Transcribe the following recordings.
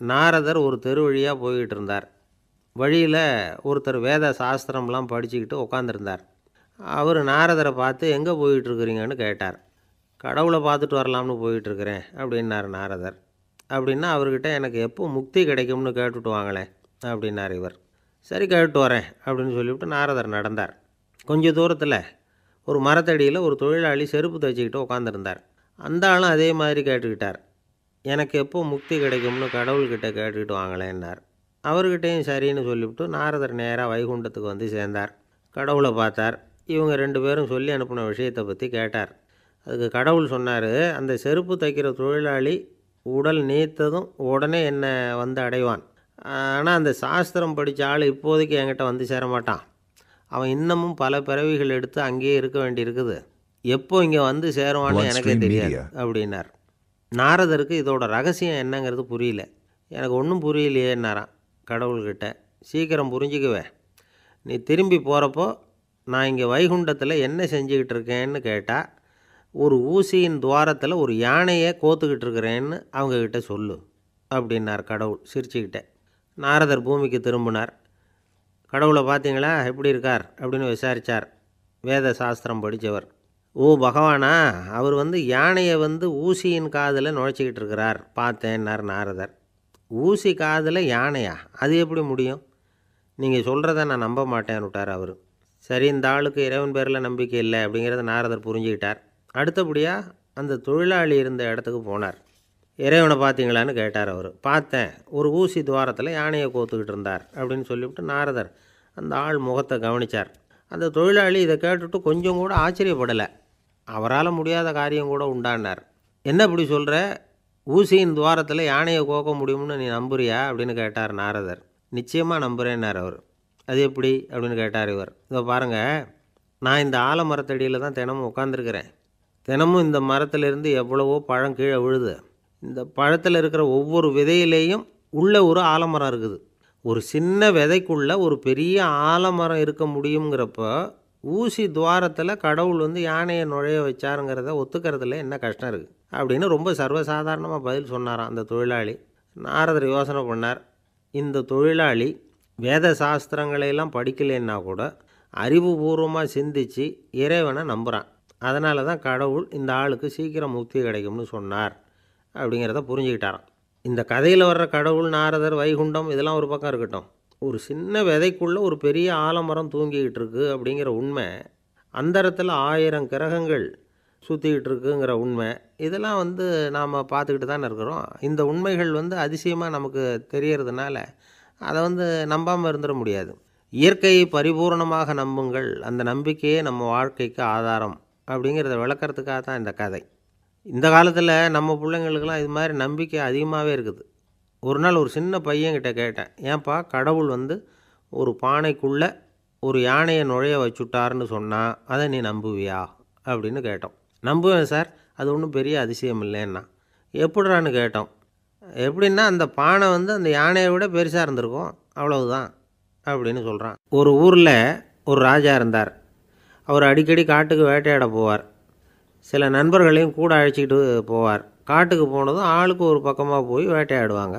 நாரதர் ஒரு தெரு வழியாக போய்கிட்டு இருந்தார் வழியில் ஒருத்தர் வேத சாஸ்திரம்லாம் படிச்சுக்கிட்டு உட்காந்துருந்தார் அவர் நாரதரை பார்த்து எங்கே போயிட்டுருக்குறீங்கன்னு கேட்டார். கடவுளை பார்த்துட்டு வரலாம்னு போயிட்டுருக்கிறேன் அப்படின்னார் நாரதர். அப்படின்னா அவர்கிட்ட எனக்கு எப்போ முக்தி கிடைக்கும்னு கேட்டுட்டு வாங்களேன் அப்படின்னார் இவர். சரி கேட்டு வரேன் அப்படின்னு சொல்லிவிட்டு நாரதர் நடந்தார். கொஞ்ச தூரத்தில் ஒரு மரத்தடியில் ஒரு தொழிலாளி செருப்பு தைச்சிக்கிட்டு உட்காந்துருந்தார் அந்த ஆளும் அதே மாதிரி கேட்டுக்கிட்டார். எனக்கு எப்போ முக்தி கிடைக்கும்னு கடவுள்கிட்ட கேட்டுக்கிட்டு வாங்களேன்னார் அவர்கிட்டையும் சரின்னு சொல்லிவிட்டு நாரதர் நேராக வைகுண்டத்துக்கு வந்து சேர்ந்தார். கடவுளை பார்த்தார். இவங்க ரெண்டு பேரும் சொல்லி அனுப்பின விஷயத்தை பற்றி கேட்டார். அதுக்கு கடவுள் சொன்னார் அந்த செருப்பு தைக்கிற தொழிலாளி உடல் நீத்ததும் உடனே என்னை வந்து அடைவான். ஆனால் அந்த சாஸ்திரம் படித்த ஆள் இப்போதைக்கு என்கிட்ட வந்து சேர மாட்டான். அவன் இன்னமும் பல பிறவிகள் எடுத்து அங்கேயே இருக்க வேண்டியிருக்குது. எப்போ இங்கே வந்து சேருவான்னு எனக்கே தெரியாது. அப்படின்னார். நாரதருக்கு இதோட ரகசியம் என்னங்கிறது புரியல. எனக்கு ஒன்றும் புரியலையேன்னாரான் கடவுள்கிட்ட. சீக்கிரம் புரிஞ்சுக்குவேன் நீ திரும்பி போகிறப்போ நான் இங்கே வைகுண்டத்தில் என்ன செஞ்சுக்கிட்டு இருக்கேன்னு கேட்டால் ஒரு ஊசியின் துவாரத்தில் ஒரு யானையை கோத்துக்கிட்டு இருக்கிறேன்னு அவங்கக்கிட்ட சொல்லு அப்படின்னார் கடவுள் சிரிச்சுக்கிட்டே. நாரதர் பூமிக்கு திரும்பினார். கடவுளை பார்த்தீங்களா? எப்படி இருக்கார்? அப்படின்னு விசாரித்தார் வேத சாஸ்திரம் படித்தவர் ஓ பகவானா? அவர் வந்து யானையை வந்து ஊசியின் காதில் நுழைச்சிக்கிட்டு இருக்கிறார். பார்த்தேன்னார் நாரதர். ஊசி காதில் யானையா? அது எப்படி முடியும்? நீங்கள் சொல்கிறத நான் நம்ப மாட்டேன்னு விட்டார் அவர். சரி இந்த ஆளுக்கு இறைவன் பேரில் நம்பிக்கை இல்லை அப்படிங்கிறத நாரதர் புரிஞ்சுக்கிட்டார். அடுத்தபடியாக அந்த தொழிலாளி இருந்த இடத்துக்கு போனார். இறைவனை பார்த்தீங்களான்னு கேட்டார் அவர். பார்த்தேன் ஒரு ஊசி துவாரத்தில் யானையை கோத்துக்கிட்டு இருந்தார் அப்படின்னு சொல்லிவிட்டு நாரதர் அந்த ஆள் முகத்தை கவனித்தார் அந்த தொழிலாளி இதை கேட்டுட்டு கொஞ்சம் கூட ஆச்சரியப்படலை. அவரால் முடியாத காரியம் கூட உண்டானார். என்ன இப்படி சொல்கிற ஊசியின் துவாரத்தில் யானையை கோக்க முடியும்னு நீ நம்புறியா? அப்படின்னு கேட்டார் நாரதர். நிச்சயமாக நம்புகிறேன்னார் அவர். அது எப்படி? அப்படின்னு கேட்டார் இவர். இதோ பாருங்கள் நான் இந்த ஆலமரத்தடியில் தான் தினமும் உட்காந்துருக்கிறேன் தினமும் இந்த மரத்திலிருந்து எவ்வளவோ பழம் கீழே விழுது. இந்த பழத்தில் இருக்கிற ஒவ்வொரு விதையிலேயும் உள்ளே ஒரு ஆலமரம் இருக்குது. ஒரு சின்ன விதைக்குள்ளே ஒரு பெரிய ஆலமரம் இருக்க முடியுங்கிறப்ப ஊசி துவாரத்தில் கடவுள் வந்து யானையை நுழைய வச்சாருங்கிறத ஒத்துக்கிறதுல என்ன கஷ்டம் இருக்குது அப்படின்னு ரொம்ப சர்வசாதாரணமாக பதில் சொன்னாராம் அந்த தொழிலாளி. நாரதர் யோசனை பண்ணார். இந்த தொழிலாளி வேத சாஸ்திரங்களையெல்லாம் படிக்கலைன்னா கூட அறிவுபூர்வமாக சிந்திச்சு இறைவனை நம்புகிறான் அதனால தான் கடவுள் இந்த ஆளுக்கு சீக்கிரம் முக்தி கிடைக்கும்னு சொன்னார் அப்படிங்கிறத புரிஞ்சுக்கிட்டாராம். இந்த கதையில் வர்ற கடவுள் நாரதர் வைகுண்டம் இதெல்லாம் ஒரு பக்கம் இருக்கட்டும். ஒரு சின்ன விதைக்குள்ளே ஒரு பெரிய ஆலமரம் தூங்கிக்கிட்டு இருக்கு அப்படிங்கிற உண்மை அந்தரத்தில் ஆயிரம் கிரகங்கள் சுற்றிக்கிட்டு இருக்குங்கிற உண்மை இதெல்லாம் வந்து நாம் பார்த்துக்கிட்டு தானே இருக்கிறோம். இந்த உண்மைகள் வந்து அதிசயமாக நமக்கு தெரியறதுனால அதை வந்து நம்பாமல் இருந்துட முடியாது. இயற்கையை பரிபூரணமாக நம்புங்கள் அந்த நம்பிக்கையே நம்ம வாழ்க்கைக்கு ஆதாரம் அப்படிங்கிறத விளக்கிறதுக்காக தான் இந்த கதை. இந்த காலத்தில் நம்ம பிள்ளைங்களுக்கெல்லாம் இது மாதிரி நம்பிக்கை அதிகமாகவே இருக்குது. ஒரு நாள் ஒரு சின்ன பையன்கிட்ட கேட்டேன் ஏன்பா கடவுள் வந்து ஒரு பானைக்குள்ளே ஒரு யானையை நுழைய வச்சுட்டாருன்னு சொன்னால் அதை நீ நம்புவியா? அப்படின்னு கேட்டோம். நம்புவேன் சார் அது ஒன்றும் பெரிய அதிசயம் இல்லைன்னா. எப்படிறான்னு கேட்டோம். எப்படின்னா அந்த பானை வந்து அந்த யானையை விட பெருசாக இருந்திருக்கும் அவ்வளவுதான் அப்படின்னு சொல்கிறான் ஒரு ஊரில் ஒரு ராஜா இருந்தார். அவர் அடிக்கடி காட்டுக்கு வேட்டையாட போவார். சில நண்பர்களையும் கூட அழைச்சிக்கிட்டு போவார். காட்டுக்கு போனதும் ஆளுக்கு ஒரு பக்கமாக போய் வேட்டையாடுவாங்க.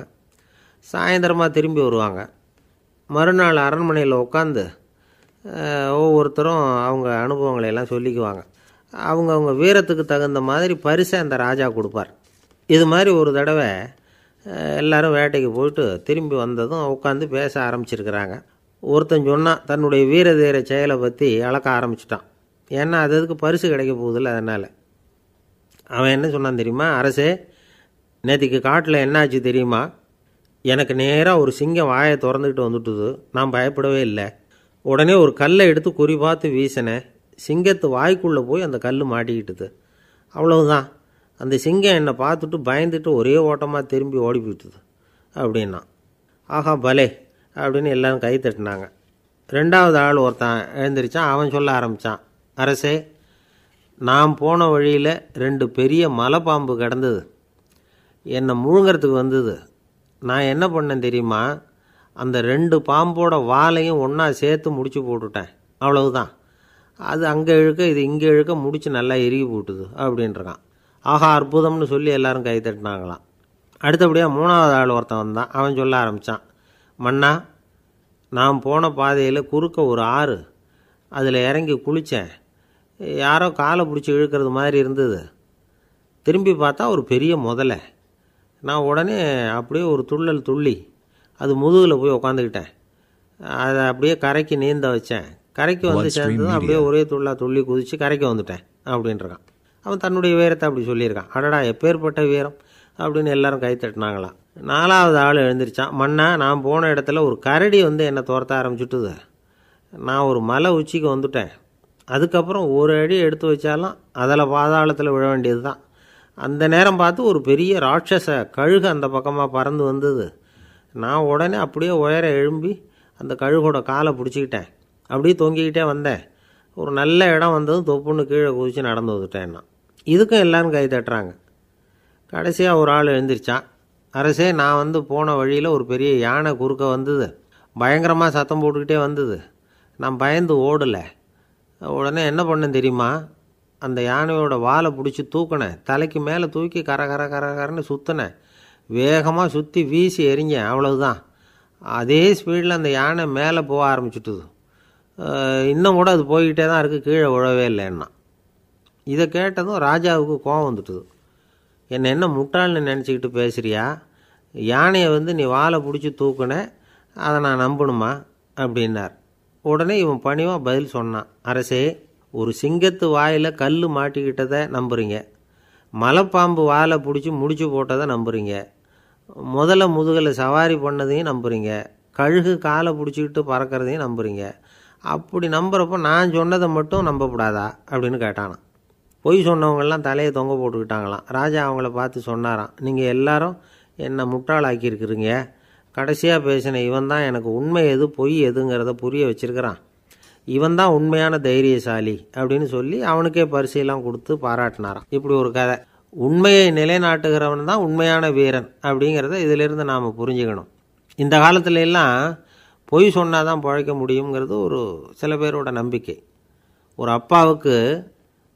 சாயந்தரமாக திரும்பி வருவாங்க. மறுநாள் அரண்மனையில் உட்காந்து ஒவ்வொருத்தரும் அவங்க அனுபவங்களை எல்லாம் சொல்லிக்குவாங்க. அவங்க அவங்க வீரத்துக்கு தகுந்த மாதிரி பரிசை அந்த ராஜா கொடுப்பார். இது மாதிரி ஒரு தடவை எல்லோரும் எல்லாரும் வேட்டைக்கு போயிட்டு திரும்பி வந்ததும் உட்காந்து பேச ஆரம்பிச்சிருக்கிறாங்க. ஒருத்தன் சொன்னான் தன்னுடைய வீர தீர செயலை பற்றி அளக்க ஆரம்பிச்சிட்டான். ஏன்னா அது அதுக்கு பரிசு கிடைக்க போகுதில்ல அதனால். அவன் என்ன சொன்னான் தெரியுமா? அரசே நேற்றுக்கு காட்டில் என்னாச்சு தெரியுமா? எனக்கு நேராக ஒரு சிங்கம் வாயை திறந்துக்கிட்டு வந்துட்டுது. நான் பயப்படவே இல்லை. உடனே ஒரு கல்லை எடுத்து குறி பார்த்து வீசினேன். சிங்கத்து வாய்க்குள்ளே போய் அந்த கல் மாட்டிக்கிட்டுது. அவ்வளவுதான். அந்த சிங்கம் என்னை பார்த்துட்டு பயந்துட்டு ஒரே ஓட்டமாக திரும்பி ஓடி போயிட்டுது அப்படின்னா ஆஹா பலே அப்படின்னு எல்லோரும் கை தட்டினாங்க. ரெண்டாவது ஆள் ஒருத்தன் எழுந்திரிச்சான். அவன் சொல்ல ஆரம்பித்தான் அரசே நான் போன வழியில் ரெண்டு பெரிய மலைப்பாம்பு கிடந்தது. என்னை முழுங்கிறதுக்கு வந்தது. நான் என்ன பண்ணேன் தெரியுமா? அந்த ரெண்டு பாம்போட வாலையும் ஒன்றா சேர்த்து முடிச்சு போட்டுட்டேன். அவ்வளவுதான். அது அங்கே இழுக்க இது இங்கே இழுக்க முடிச்சு நல்லா எருகி போட்டுது அப்படின்றான் ஆஹா அற்புதம்னு சொல்லி எல்லாரும் கை தட்டினாங்களாம். அடுத்தபடியாக மூணாவது ஆள் ஒருத்தன் வந்தான். அவன் சொல்ல ஆரம்பித்தான் மன்னா நான் போன பாதையில் குறுக்க ஒரு ஆறு. அதில் இறங்கி குளித்தேன் யாரோ காலை பிடிச்சி இழுக்கிறது மாதிரி இருந்தது. திரும்பி பார்த்தா ஒரு பெரிய முதலை. நான் உடனே அப்படியே ஒரு துள்ளல் துள்ளி அது முதுகில் போய் உக்காந்துக்கிட்டேன். அதை அப்படியே கரைக்கு நீந்த வச்சேன். கரைக்கு வந்து சேர்ந்ததும் அப்படியே ஒரே துள்ளா துள்ளி குதித்து கரைக்கு வந்துட்டேன் அப்படின்றான். அவன் தன்னுடைய வீரத்தை அப்படி சொல்லியிருக்கான். அடடா எப்பேற்பட்ட வீரம் அப்படின்னு எல்லாரும் கை தட்டினாங்களாம் நாலாவது ஆள் எழுந்திருச்சான். மண்ணா நான் போன இடத்துல ஒரு கரடி வந்து என்னை துரத்த ஆரம்பிச்சுட்டுது. நான் ஒரு மலை உச்சிக்கு வந்துட்டேன். அதுக்கப்புறம் ஒரு அடி எடுத்து வச்சாலும் அதில் பாதாளத்தில் விழ வேண்டியது தான் அந்த நேரம் பார்த்து ஒரு பெரிய ராட்சச கழுகு அந்த பக்கமாக பறந்து வந்தது. நான் உடனே அப்படியே உயர எழும்பி அந்த கழுகோட காலை பிடிச்சிக்கிட்டேன். அப்படியே தொங்கிக்கிட்டே வந்தேன். ஒரு நல்ல இடம் வந்ததும் தொப்புன்னு கீழே குதித்து நடந்து வந்துட்டேன் நான். இதுக்கும் எல்லாரும் கை தட்டுறாங்க. கடைசியாக ஒரு ஆள் எழுந்திரிச்சான் அரசே நான் வந்து போன வழியில் ஒரு பெரிய யானை குறுக்க வந்தது. பயங்கரமாக சத்தம் போட்டுக்கிட்டே வந்தது. நான் பயந்து ஓடலை. உடனே என்ன பண்ணேன் தெரியுமா? அந்த யானையோட வாலை பிடிச்சி தூக்கினேன். தலைக்கு மேலே தூக்கி கர கர கர கரன்னு சுற்றினேன் வேகமாக சுற்றி வீசி எறிஞ்சேன். அவ்வளவுதான். அதே ஸ்பீடில் அந்த யானை மேலே போக ஆரம்பிச்சுட்டுது. இன்னும் கூட அது போய்கிட்டே தான் இருக்குது கீழே விழவே இல்லைன்னா. இதை கேட்டதும் ராஜாவுக்கு கோவம் வந்துட்டுது. என்னை என்ன முட்டாள்னு நினச்சிக்கிட்டு பேசுகிறியா யானையை வந்து நீ வாலை பிடிச்சி தூக்குன. அதை நான் நம்பணுமா? அப்படின்னார். உடனே இவன் பணிவாக பதில் சொன்னான். அரசே ஒரு சிங்கத்து வாயில் கல் மாட்டிக்கிட்டதை நம்புறீங்க. மலைப்பாம்பு வாழை பிடிச்சி முடிச்சு போட்டதை நம்புறீங்க. முதல்ல முதுகில் சவாரி பண்ணதையும் நம்புறீங்க. கழுகு காலை பிடிச்சிக்கிட்டு பறக்கிறதையும் நம்புறீங்க. அப்படி நம்புகிறப்போ நான் சொன்னதை மட்டும் நம்பக்கூடாதா? அப்படின்னு கேட்டானான் பொய் சொன்னவங்கெல்லாம் தலையை தொங்க போட்டுக்கிட்டாங்களாம். ராஜா அவங்கள பார்த்து சொன்னாராம். நீங்கள் எல்லாரும் என்னை முட்டாளாக்கியிருக்கிறீங்க. கடைசியாக பேசின இவன் தான் எனக்கு உண்மை எது பொய் எதுங்கிறத புரிய வச்சிருக்கிறான். இவன் தான் உண்மையான தைரியசாலி அப்படின்னு சொல்லி அவனுக்கே பரிசையெல்லாம் கொடுத்து பாராட்டினாராம். இப்படி ஒரு கதை. உண்மையை நிலைநாட்டுகிறவன் தான் உண்மையான வீரன் அப்படிங்கிறத இதிலிருந்து நாம் புரிஞ்சுக்கணும். இந்த காலத்துல எல்லாம் பொய் சொன்னால் தான் பழைக்க முடியுங்கிறது ஒரு சில பேரோட நம்பிக்கை. ஒரு அப்பாவுக்கு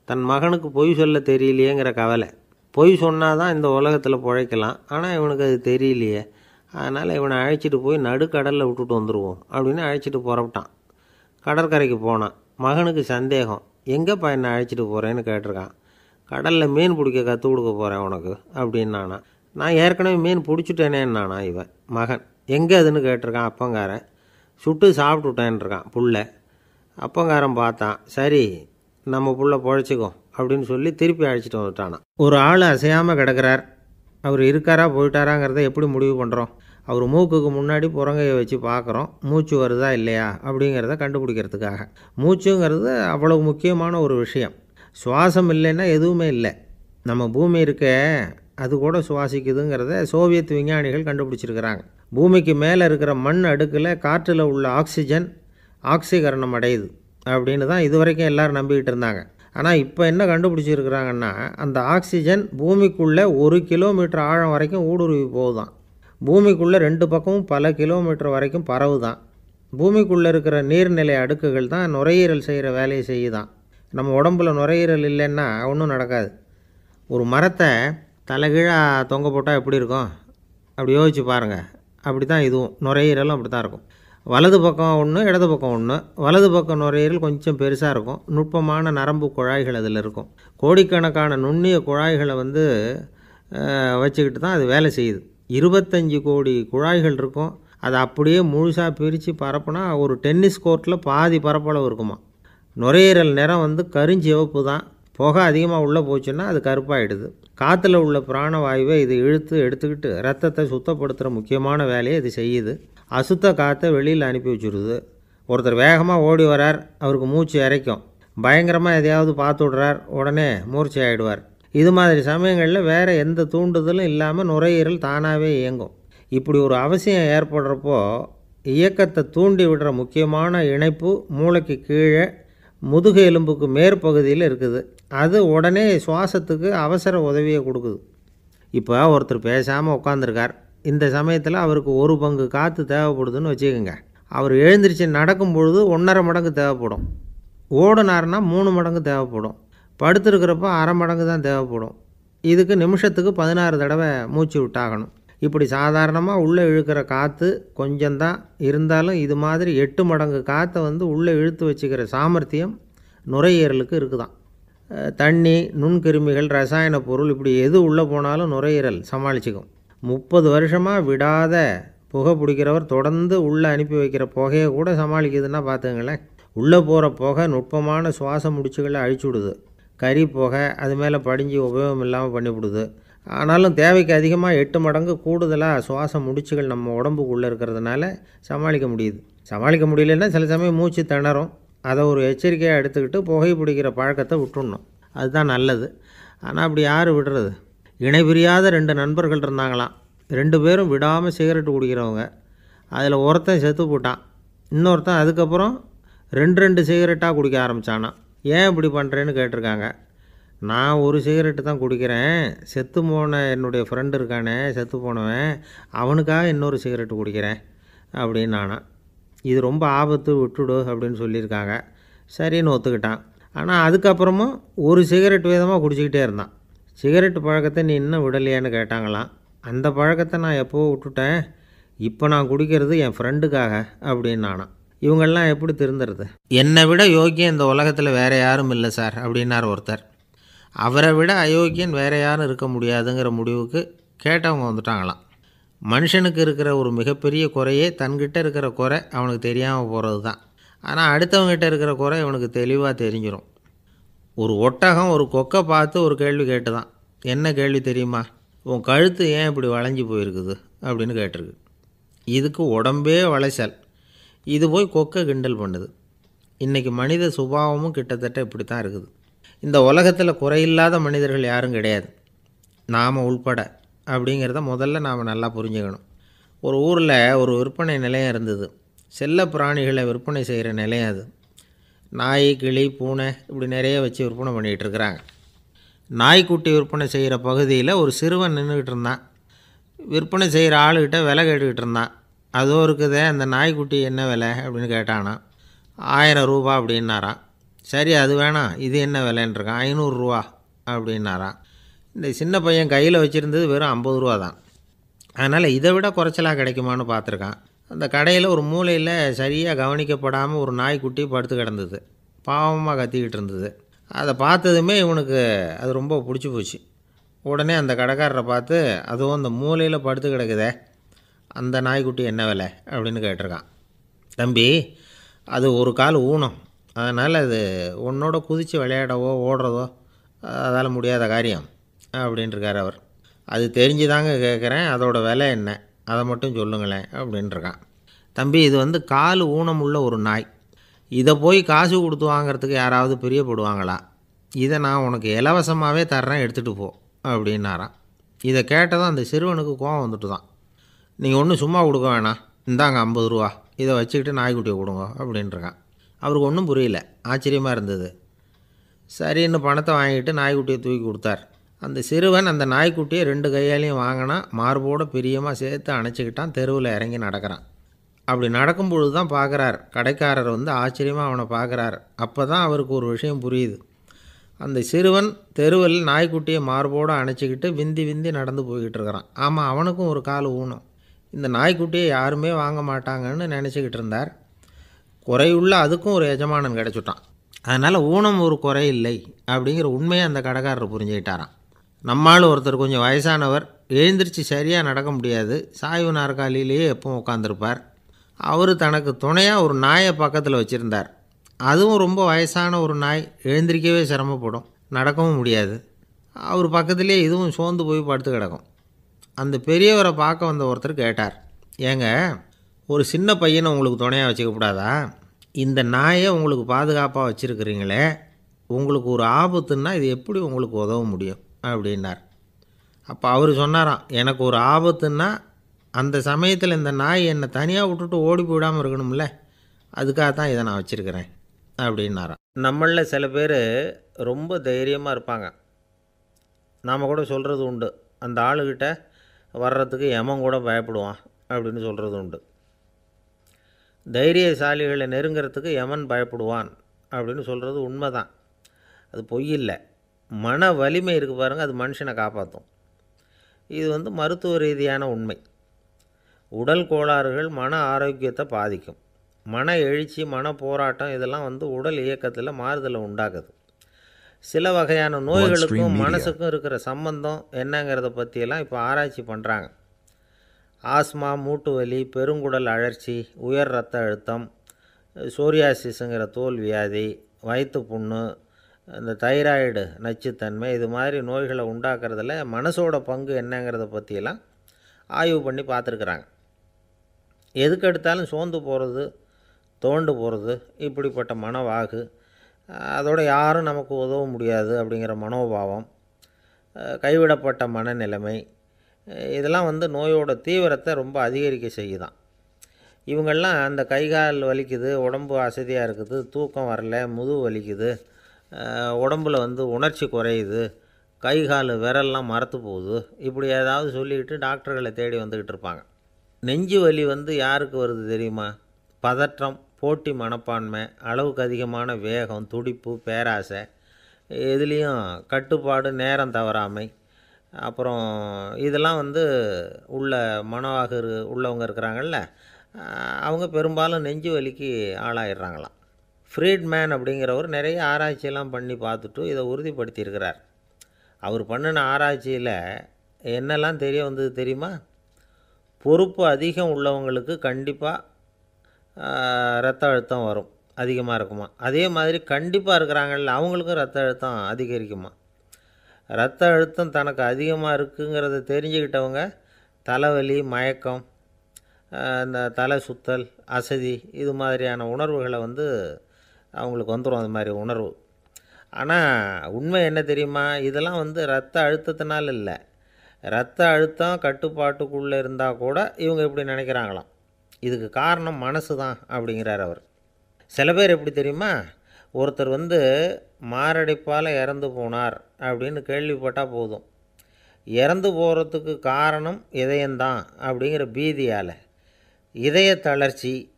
தன் மகனுக்கு பொய் சொல்ல தெரியலையேங்கிற கவலை. பொய் சொன்னால் தான் இந்த உலகத்தில் பிழைக்கலாம். ஆனால் இவனுக்கு அது தெரியலையே. அதனால் இவனை அழைச்சிட்டு போய் நடுக்கடலில் விட்டுட்டு வந்துடுவோம் அப்படின்னு அழைச்சிட்டு புறப்பட்டான். கடற்கரைக்கு போனான். மகனுக்கு சந்தேகம். எங்கேப்பா என்னை அழைச்சிட்டு போகிறேன்னு கேட்டிருக்கான். கடலில் மீன் பிடிக்க கற்றுக் கொடுக்க போகிறேன் உனக்கு அப்படின்னானா. நான் ஏற்கனவே மீன் பிடிச்சிட்டேனேன்னானா இவன் மகன். எங்கே அதுன்னு கேட்டிருக்கான் அப்பங்காரன். சுட்டு சாப்பிட்டுட்டேன்ருக்கான் புள்ள. அப்பங்காரன் பார்த்தான். சரி நம்ம புள்ள பொழைச்சிக்கோ அப்படின்னு சொல்லி திருப்பி அழைச்சிட்டு வந்துட்டானா. ஒரு ஆள் அசையாமல் கிடக்கிறார். அவர் இருக்காரா போயிட்டாராங்கிறத எப்படி முடிவு பண்ணுறோம் அவர் மூக்குக்கு முன்னாடி புறங்கையை வச்சு பார்க்குறோம். மூச்சு வருதா இல்லையா? அப்படிங்கிறத கண்டுபிடிக்கிறதுக்காக. மூச்சுங்கிறது அவ்வளவு முக்கியமான ஒரு விஷயம். சுவாசம் இல்லைன்னா எதுவுமே இல்லை. நம்ம பூமி இருக்க அது கூட சுவாசிக்குதுங்கிறத சோவியத் விஞ்ஞானிகள் கண்டுபிடிச்சிருக்கிறாங்க. பூமிக்கு மேலே இருக்கிற மண் அடுக்கில் காற்றில் உள்ள ஆக்சிஜன் ஆக்சிகரணம் அடையுது அப்படின்னு தான் இதுவரைக்கும் எல்லோரும் நம்பிக்கிட்டு இருந்தாங்க. ஆனால் இப்போ என்ன கண்டுபிடிச்சிருக்கிறாங்கன்னா அந்த ஆக்சிஜன் பூமிக்குள்ளே ஒரு கிலோமீட்டர் ஆழம் வரைக்கும் ஊடுருவி போகுதான். பூமிக்குள்ளே ரெண்டு பக்கமும் பல கிலோமீட்டர் வரைக்கும் பரவு தான் பூமிக்குள்ளே இருக்கிற நீர்நிலை அடுக்குகள் தான் நுரையீரல் செய்கிற வேலையை செய்யுதான். நம்ம உடம்புல நுரையீரல் இல்லைன்னா ஒன்றும் நடக்காது. ஒரு மரத்தை தலைகீழாக தொங்க போட்டால் எப்படி இருக்கும்? அப்படி யோசிச்சு பாருங்கள் அப்படி தான் இதுவும். நுரையீரலும் அப்படி தான் இருக்கும். வலது பக்கம் ஒன்று இடது பக்கம் ஒன்று வலது பக்கம் நுரையீரல் கொஞ்சம் பெருசாக இருக்கும். நுட்பமான நரம்பு குழாய்கள் அதில் இருக்கும். கோடிக்கணக்கான நுண்ணிய குழாய்களை வந்து வச்சுக்கிட்டு தான் அது வேலை செய்யுது. இருபத்தஞ்சி கோடி குழாய்கள் இருக்கும். அதை அப்படியே முழுசாக பிரித்து பரப்புனா ஒரு டென்னிஸ் கோர்ட்டில் பாதி பரப்பளவு இருக்குமா? நுரையீரல் நிறம் வந்து கருஞ்சிவப்பு தான். புகை அதிகமாக உள்ளே போச்சுன்னா அது கருப்பாயிடுது. காற்றுல உள்ள பிராணவாயுவை இது இழுத்து எடுத்துக்கிட்டு ரத்தத்தை சுத்தப்படுத்துகிற முக்கியமான வேலையை இது செய்யுது. அசுத்த காற்றை வெளியில் அனுப்பி வச்சுருது. ஒருத்தர் வேகமாக ஓடி வரார். அவருக்கு மூச்சு இறைக்கும் பயங்கரமாக எதையாவது பார்த்து விடுறார். உடனே மூர்ச்சி ஆகிடுவார் இது மாதிரி சமயங்களில் வேறு எந்த தூண்டுதலும் இல்லாமல் நுரையீரல் தானாகவே இயங்கும். இப்படி ஒரு அவசியம் ஏற்படுறப்போ இயக்கத்தை தூண்டி விடுற முக்கியமான இணைப்பு மூளைக்கு கீழே முதுகு எலும்புக்கு மேற்பகுதியில் இருக்குது. அது உடனே சுவாசத்துக்கு அவசர உதவியை கொடுக்குது. இப்போ ஒருத்தர் பேசாமல் உட்காந்துருக்கார் இந்த சமயத்தில் அவருக்கு ஒரு பங்கு காற்று தேவைப்படுதுன்னு வச்சுக்கோங்க. அவர் எழுந்திரிச்சு நடக்கும் பொழுது ஒன்றரை மடங்கு தேவைப்படும். ஓடினார்னா மூணு மடங்கு தேவைப்படும். படுத்திருக்கிறப்ப அரை மடங்கு தான் தேவைப்படும். இதுக்கு நிமிஷத்துக்கு பதினாறு தடவை மூச்சு விட்டாகணும். இப்படி சாதாரணமாக உள்ளே இழுக்கிற காற்று கொஞ்சம்தான் இருந்தாலும் இது மாதிரி எட்டு மடங்கு காற்றை வந்து உள்ளே இழுத்து வச்சுக்கிற சாமர்த்தியம் நுரையீரலுக்கு இருக்குதான். தண்ணி நுண்கிருமிகள் ரசாயன பொருள் இப்படி எது உள்ளே போனாலும் நுரையீரல் சமாளிச்சுக்கும். முப்பது வருஷமாக விடாத புகை பிடிக்கிறவர் தொடர்ந்து உள்ளே அனுப்பி வைக்கிற புகையை கூட சமாளிக்குதுன்னா பார்த்துங்களேன். உள்ளே போகிற புகை நுட்பமான சுவாச முடிச்சுகளை அழிச்சு விடுது. கறி புகை அது மேலே படிஞ்சு உபயோகம் இல்லாமல் பண்ணிவிடுது. ஆனாலும் தேவைக்கு அதிகமாக எட்டு மடங்கு கூடுதலாக சுவாச முடிச்சுகள் நம்ம உடம்புக்குள்ளே இருக்கிறதுனால சமாளிக்க முடியுது. சமாளிக்க முடியலன்னா சில சமயம் மூச்சு திணறும். அதை ஒரு எச்சரிக்கையாக எடுத்துக்கிட்டு புகை பிடிக்கிற பழக்கத்தை விட்டுடணும் அதுதான் நல்லது. ஆனால் அப்படி யார் விடுறது? இணை பிரியாத ரெண்டு நண்பர்கள் இருந்தாங்களாம். ரெண்டு பேரும் விடாமல் சிகரெட் குடிக்கிறவங்க. அதில் ஒருத்தன் செத்து போட்டான். இன்னொருத்தன் அதுக்கப்புறம் ரெண்டு ரெண்டு சிகரெட்டாக குடிக்க ஆரம்பித்தானான் ஏன் இப்படி பண்ணுறேன்னு கேட்டிருக்காங்க. நான் ஒரு சிகரெட்டு தான் குடிக்கிறேன். செத்து போன என்னுடைய ஃப்ரெண்டு இருக்கானே செத்து போனவன் அவனுக்காக இன்னொரு சிகரெட்டு குடிக்கிறேன் அப்படின்னு நானான் இது ரொம்ப ஆபத்து விட்டுடு அப்படின்னு சொல்லியிருக்காங்க. சரின்னு ஒத்துக்கிட்டான். ஆனால் அதுக்கப்புறமும் ஒரு சிகரெட் வீதமாக குடிச்சிக்கிட்டே இருந்தான். சிகரெட் பழக்கத்தை நீ இன்னும் விடலையான்னு கேட்டாங்களாம். அந்த பழக்கத்தை நான் எப்போவோ விட்டுட்டேன். இப்போ நான் குடிக்கிறது என் ஃப்ரெண்டுக்காக அப்படின்னு நானான் இவங்கெல்லாம் எப்படி திருந்துறது? என்னை விட யோக்கியம் இந்த உலகத்தில் வேறு யாரும் இல்லை சார் அப்படின்னார் ஒருத்தர். அவரை விட அயோக்கியன் வேறு யாரும் இருக்க முடியாதுங்கிற முடிவுக்கு கேட்டவங்க வந்துட்டாங்களாம். மனுஷனுக்கு இருக்கிற ஒரு மிகப்பெரிய குறையே தன்கிட்ட இருக்கிற குறை அவனுக்கு தெரியாமல் போகிறது தான் ஆனால் அடுத்தவங்ககிட்ட இருக்கிற குறை இவனுக்கு தெளிவாக தெரிஞ்சிடும் ஒரு ஒட்டகம் ஒரு கொக்கை பார்த்து ஒரு கேள்வி கேட்டு தான் என்ன கேள்வி தெரியுமா? உன் கழுத்து ஏன் இப்படி வளைஞ்சு போயிருக்குது? அப்படின்னு கேட்டிருக்கு. இதுக்கு உடம்பே வளைச்சல். இது போய் கொக்கை கிண்டல் பண்ணுது. இன்றைக்கி மனித சுபாவமும் கிட்டத்தட்ட இப்படி தான் இருக்குது. இந்த உலகத்தில் குறையில்லாத மனிதர்கள் யாரும் கிடையாது. நாம் உள்பட அப்படிங்கிறத முதல்ல நாம் நல்லா புரிஞ்சுக்கணும். ஒரு ஊரில் ஒரு விற்பனை நிலையம் இருந்தது. செல்ல பிராணிகளை விற்பனை செய்கிற நிலையம் அது. நாய் கிளி பூனை இப்படி நிறைய வச்சு விற்பனை பண்ணிகிட்ருக்குறாங்க நாய்க்குட்டி விற்பனை செய்கிற பகுதியில் ஒரு சிறுவன் நின்றுக்கிட்டு இருந்தான். விற்பனை செய்கிற ஆளுகிட்ட விலை கேட்டுக்கிட்டு இருந்தான். அதோ இருக்குதே அந்த நாய்க்குட்டி என்ன விலை? அப்படின்னு கேட்டானா. ஆயிரம் ரூபா அப்படின்னாராம் சரி அது வேணாம் இது என்ன விலைன்றிருக்கான்? ஐநூறுரூவா அப்படின்னாராம் இந்த சின்ன பையன் கையில் வச்சுருந்தது வெறும் ஐம்பது ரூபா தான். அதனால் இதை விட குறைச்சலாக கிடைக்குமான்னு பார்த்துருக்கான். அந்த கடையில் ஒரு மூலையில் சரியாக கவனிக்கப்படாமல் ஒரு நாய்க்குட்டி படுத்து கிடந்தது. பாவமாக கத்திக்கிட்டு இருந்தது. அதை பார்த்ததுமே இவனுக்கு அது ரொம்ப பிடிச்சி போச்சு. உடனே அந்த கடைக்காரரை பார்த்து அதுவும் அந்த மூலையில் படுத்து கிடக்குதே. அந்த நாய்க்குட்டி என்ன விலை அப்படின்னு கேட்டிருக்கான். தம்பி அது ஒரு கால் ஊனம். அதனால் அது உன்னோட குதித்து விளையாடவோ ஓடுறதோ அதால் முடியாத காரியம் அப்படின்ட்டுருக்கார் அவர். அது தெரிஞ்சு தாங்க கேட்குறேன் அதோட விலை என்ன அதை மட்டும் சொல்லுங்களேன் அப்படின்ட்டுருக்கான் தம்பி இது வந்து கால் ஊனம் உள்ள ஒரு நாய். இதை போய் காசு கொடுத்து வாங்குறதுக்கு யாராவது பிரியப்படுவாங்களா? இதை நான் உனக்கு இலவசமாகவே தர்றேன் எடுத்துகிட்டு போ அப்படின்னாராம். இதை கேட்டதும் அந்த சிறுவனுக்கு கோவம் வந்துட்டு தான் நீங்கள் ஒன்றும் சும்மா கொடுக்க வேணாம். இந்தாங்க ஐம்பது ரூபா. இதை வச்சுக்கிட்டு நாய்க்குட்டியை கொடுங்க அப்படின்றான். அவருக்கு ஒன்றும் புரியல. ஆச்சரியமாக இருந்தது. சரின்னு பணத்தை வாங்கிட்டு நாய்க்குட்டியை தூக்கி கொடுத்தார். அந்த சிறுவன் அந்த நாய்க்குட்டியை ரெண்டு கையாலையும் வாங்கினா மார்போட பிரியமாக சேர்த்து அணைச்சிக்கிட்டான் தெருவில் இறங்கி நடக்கிறான். அப்படி நடக்கும்பொழுது தான் பார்க்குறார். கடைக்காரர் வந்து ஆச்சரியமாக அவனை பார்க்குறார். அப்போ தான் அவருக்கு ஒரு விஷயம் புரியுது. அந்த சிறுவன் தெருவில் நாய்க்குட்டியை மார்போடு அணைச்சிக்கிட்டு விந்தி விந்தி நடந்து போய்கிட்டு இருக்கிறான். ஆமாம் அவனுக்கும் ஒரு கால் ஊனும் இந்த நாய்க்குட்டியை யாருமே வாங்க மாட்டாங்கன்னு நினச்சிக்கிட்டு இருந்தார். குறையுள்ள அதுக்கும் ஒரு எஜமானன் கிடச்சிட்டான். அதனால் ஊனம் ஒரு குறை இல்லை அப்படிங்கிற உண்மையை அந்த கடைக்காரர் புரிஞ்சுக்கிட்டாராம். நம்மால் ஒருத்தர் கொஞ்சம் வயசானவர் எழுந்திரிச்சு சரியாக நடக்க முடியாது சாய்வு நாற்காலியிலேயே எப்பவும் உட்காந்துருப்பார் அவர் தனக்கு துணையாக ஒரு நாயை பக்கத்தில் வச்சுருந்தார். அதுவும் ரொம்ப வயசான ஒரு நாய் எழுந்திரிக்கவே சிரமப்படும் நடக்கவும் முடியாது. அவர் பக்கத்துலேயே இதுவும் சோர்ந்து போய் படுத்து கிடக்கும். அந்த பெரியவரை பார்க்க வந்த ஒருத்தர் கேட்டார். ஏங்க ஒரு சின்ன பையனை உங்களுக்கு துணையாக வச்சுக்கக்கூடாதா இந்த நாயை உங்களுக்கு பாதுகாப்பாக வச்சுருக்கிறீங்களே உங்களுக்கு ஒரு ஆபத்துன்னா இது எப்படி உங்களுக்கு உதவ முடியும்? அப்படின்னார். அப்போ அவர் சொன்னாராம் எனக்கு ஒரு ஆபத்துன்னா அந்த சமயத்தில் இந்த நாய் என்னை தனியாக விட்டுட்டு ஓடி போயிடாமல் இருக்கணும்ல அதுக்காக தான் இதை நான் வச்சுருக்கிறேன் அப்படின்னாராம். நம்மளில் சில பேர் ரொம்ப தைரியமாக இருப்பாங்க. நாம் கூட சொல்கிறது உண்டு. அந்த ஆளுக்கிட்ட வர்றதுக்கு எமன் கூட பயப்படுவான் அப்படின்னு சொல்கிறது உண்டு. தைரியசாலிகளை நெருங்கிறதுக்கு யமன் பயப்படுவான் அப்படின்னு சொல்கிறது உண்மை தான் அது பொய் இல்லை. மன வலிமை இருக்குது பாருங்கள் அது மனுஷனை காப்பாற்றும் இது வந்து மருத்துவ ரீதியான உண்மை. உடல் கோளாறுகள் மன ஆரோக்கியத்தை பாதிக்கும். மன எழுச்சி மன போராட்டம் இதெல்லாம் வந்து உடல் இயக்கத்தில் மாறுதலை உண்டாக்குது. சில வகையான நோய்களுக்கும். மனசுக்கும் இருக்கிற சம்பந்தம் என்னங்கிறத பற்றியெல்லாம் இப்போ ஆராய்ச்சி பண்ணுறாங்க ஆஸ்மா மூட்டு வலி பெருங்குடல் அழற்சி உயர் ரத்த அழுத்தம் சோரியாசிஸுங்கிற தோல் வியாதி வயிற்று புண்ணு இந்த தைராய்டு நச்சுத்தன்மை இது மாதிரி நோய்களை உண்டாக்குறதுல மனசோட பங்கு என்னங்கிறத பற்றியெல்லாம் ஆய்வு பண்ணி பார்த்துருக்குறாங்க எதுக்கு எடுத்தாலும் சோர்ந்து போகிறது தோண்டு போகிறது இப்படிப்பட்ட மனவாகு அதோடு யாரும் நமக்கு உதவ முடியாது அப்படிங்கிற மனோபாவம் கைவிடப்பட்ட மனநிலைமை இதெல்லாம் வந்து நோயோட தீவிரத்தை ரொம்ப அதிகரிக்க செய்யுதான். இவங்கள்லாம் அந்த கை கால் வலிக்குது உடம்பு அசதியாக இருக்குது தூக்கம் வரல முதுகு வலிக்குது உடம்பில் உடம்புல வந்து உணர்ச்சி குறையுது கை கால் விரல்லாம் மறத்து போகுது இப்படி ஏதாவது சொல்லிக்கிட்டு டாக்டர்களை தேடி வந்துக்கிட்டு இருப்பாங்க. நெஞ்சு வலி வந்து யாருக்கு வருது தெரியுமா? பதற்றம் போட்டி மனப்பான்மை அளவுக்கு அதிகமான வேகம் துடிப்பு பேராசை இதுலேயும் கட்டுப்பாடு நேரம் தவறாமை அப்புறம் இதெல்லாம் வந்து உள்ள மனவாக இரு- உள்ளவங்க இருக்கிறாங்கல்ல அவங்க பெரும்பாலும் நெஞ்சு வலிக்கு ஆளாயிடுறாங்களாம். ஃப்ரீட்மேன் அப்படிங்கிறவர் நிறைய ஆராய்ச்சியெல்லாம் பண்ணி பார்த்துட்டு இதை உறுதிப்படுத்தியிருக்கிறார். அவர் பண்ணின ஆராய்ச்சியில் என்னெல்லாம் தெரிய வந்தது தெரியுமா? பொறுப்பு அதிகம் உள்ளவங்களுக்கு கண்டிப்பாக ரத்த அழுத்தம் வரும். அதிகமாக இருக்குமா? அதே மாதிரி கண்டிப்பாக இருக்கிறாங்கல்ல அவங்களுக்கும் ரத்த அழுத்தம் அதிகரிக்குமா? ரத்த அழுத்தம் தனக்கு அதிகமாக இருக்குங்கிறத தெரிஞ்சுக்கிட்டவங்க தலைவலி மயக்கம் இந்த தலை சுத்தல் அசதி இது மாதிரியான உணர்வுகளை வந்து அவங்களுக்கு வந்துடும் அது மாதிரி உணர்வு. ஆனால் உண்மை என்ன தெரியுமா? இதெல்லாம் வந்து ரத்த அழுத்தத்தினால இல்லை. ரத்த அழுத்தம் கட்டுப்பாட்டுக்குள்ளே இருந்தால் கூட இவங்க இப்படி நினைக்கிறாங்களாம். இதுக்கு காரணம் மனசு தான் அப்படிங்கிறார் அவர். சில பேர் எப்படி தெரியுமா? ஒருத்தர் வந்து மாரடைப்பால் இறந்து போனார் அப்படின்னு கேள்விப்பட்டால் போதும். இறந்து போகிறதுக்கு காரணம் இதயம்தான் அப்படிங்கிற பீதியால் இதய தளர்ச்சி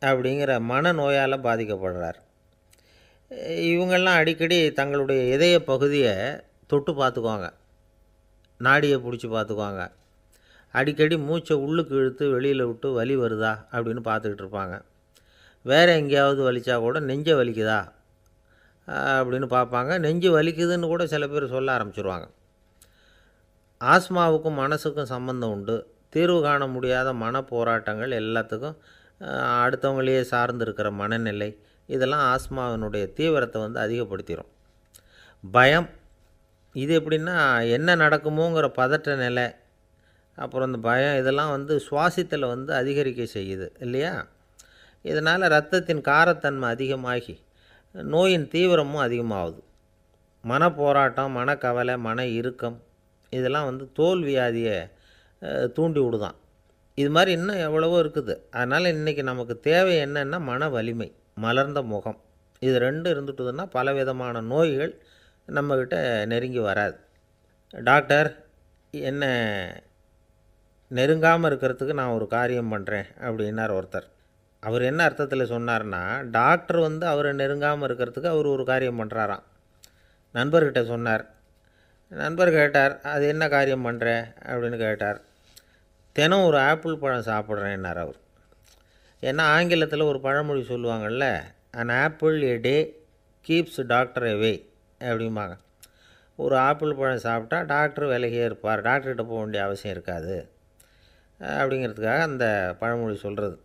அப்படிங்கிற மனநோயால் பாதிக்கப்படுறார். இவங்கெல்லாம் அடிக்கடி தங்களுடைய இதய பகுதியை தொட்டு பார்த்துக்குவாங்க. நாடியை பிடிச்சி பார்த்துக்குவாங்க. அடிக்கடி மூச்சை உள்ளுக்கு இழுத்து வெளியில் விட்டு வலி வருதா அப்படின்னு பார்த்துக்கிட்டு இருப்பாங்க. வேறு எங்கேயாவது வலிச்சா கூட நெஞ்சை வலிக்குதா? அப்படின்னு பார்ப்பாங்க. நெஞ்சு வலிக்குதுன்னு கூட சில பேர் சொல்ல ஆரம்பிச்சிருவாங்க. ஆஸ்மாவுக்கும் மனசுக்கும் சம்பந்தம் உண்டு. தீர்வு காண முடியாத மன போராட்டங்கள் எல்லாத்துக்கும் அடுத்தவங்களையே சார்ந்து இருக்கிற மனநிலை இதெல்லாம் ஆஸ்மாவினுடைய தீவிரத்தை வந்து அதிகப்படுத்திடும் பயம் இது எப்படின்னா என்ன நடக்குமோங்கிற பதட்ட நிலை அப்புறம் இந்த பயம் இதெல்லாம் வந்து சுவாசித்தலை வந்து அதிகரிக்க செய்யுது இல்லையா? இதனால் ரத்தத்தின் காரத்தன்மை அதிகமாகி நோயின் தீவிரமும் அதிகமாகுது. மன போராட்டம் மனக்கவலை மன இறுக்கம் இதெல்லாம் வந்து தோல் வியாதியை தூண்டி விடுதான். இது மாதிரி இன்னும் எவ்வளவோ இருக்குது. அதனால் இன்றைக்கி நமக்கு தேவை என்னென்னா மன வலிமை மலர்ந்த முகம். இது ரெண்டும் இருந்துட்டுதுன்னா பலவிதமான நோய்கள் நம்மக்கிட்ட நெருங்கி வராது. டாக்டர் என்ன நெருங்காமல் இருக்கிறதுக்கு நான் ஒரு காரியம் பண்ணுறேன் அப்படின்னார் ஒருத்தர். அவர் என்ன அர்த்தத்தில் சொன்னார்னா டாக்டர் வந்து அவரை நெருங்காமல் இருக்கிறதுக்கு அவர் ஒரு காரியம் பண்ணுறாராம் நண்பர்கிட்ட சொன்னார். நண்பர் கேட்டார் அது என்ன காரியம் பண்ணுற அப்படின்னு கேட்டார். தினம் ஒரு ஆப்பிள் பழம் சாப்பிட்றேன்னார் அவர். ஏன்னா ஆங்கிலத்தில் ஒரு பழமொழி சொல்லுவாங்கள்ல an apple a day keeps doctor away அப்படிம்பாங்க. ஒரு ஆப்பிள் பழம் சாப்பிட்டா டாக்டர் விலகியே இருப்பார். டாக்டர்கிட்ட போக வேண்டிய அவசியம் இருக்காது. அப்படிங்கிறதுக்காக அந்த பழமொழி சொல்கிறது